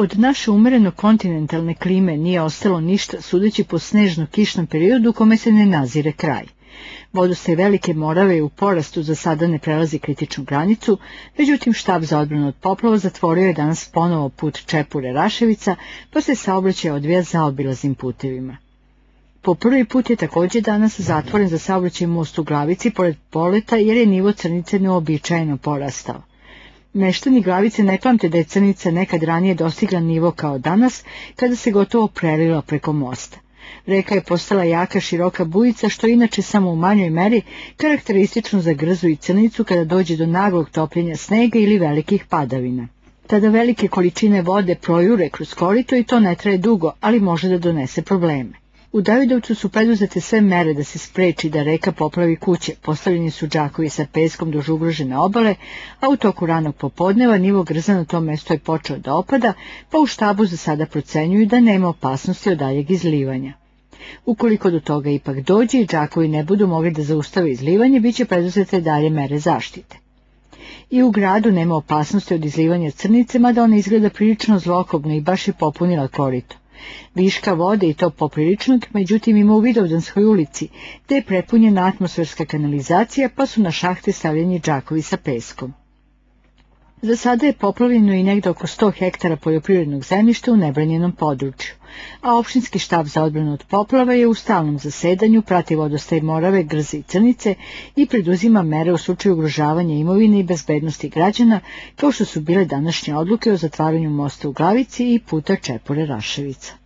Od naše umereno kontinentalne klime nije ostalo ništa sudeći po snežno-kišnom periodu u kome se ne nazire kraj. Vodostaj Velike Morave u porastu za sada ne prelazi kritičnu granicu, međutim štab za odbranu od poplava zatvorio je danas ponovo put Čepure Raševica, pa se saobraćaj odvija zaobilaznim putevima. Po prvi put je također danas zatvoren za saobraćaj most u Glavici pored poleta jer je nivo crnice neobičajeno porastao. Meštani glavice ne pamte da je crnica nekad ranije dostigla nivo kao danas, kada se gotovo prelila preko mosta. Reka je postala jaka široka bujica, što je inače samo u manjoj meri karakteristično za grzu i crnicu kada dođe do naglog topljenja snega ili velikih padavina. Tada velike količine vode projure kroz korito i to ne traje dugo, ali može da donese probleme. U Davidovcu su preduzete sve mere da se spreči da reka poplavi kuće, postavljeni su džakovi sa peskom duž ugrožene obale, a u toku ranog popodneva nivo grza na tom mestu je počeo da opada, pa u štabu za sada procenjuju da nema opasnosti od daljeg izlivanja. Ukoliko do toga ipak dođe i džakovi ne budu mogli da zaustave izlivanje, bit će preduzete dalje mere zaštite. I u gradu nema opasnosti od izlivanja crnice, mada ona izgleda prilično zlokobno i baš je popunila korito. Viška vode i to popriličnog, međutim ima u Vidovdanskoj ulici, te je prepunjena atmosferska kanalizacija, pa su na šahte stavljeni džakovi sa peskom. Za sada je poplavljeno i negdje oko 100 hektara poljoprivrednog zemljišta u nebranjenom području, a opštinski štab za odbranu od poplava je u stalnom zasedanju, prati vodostaj Morave, Grze i Crnice i preduzima mere u slučaju ugrožavanja imovine i bezbednosti građana, kao što su bile današnje odluke o zatvaranju mosta u Glavici i puta Čepore Raševica.